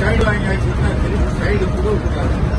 side வாங்கி வச்சுருந்தா திருப்பி சைடு கூட விட்டுறாங்க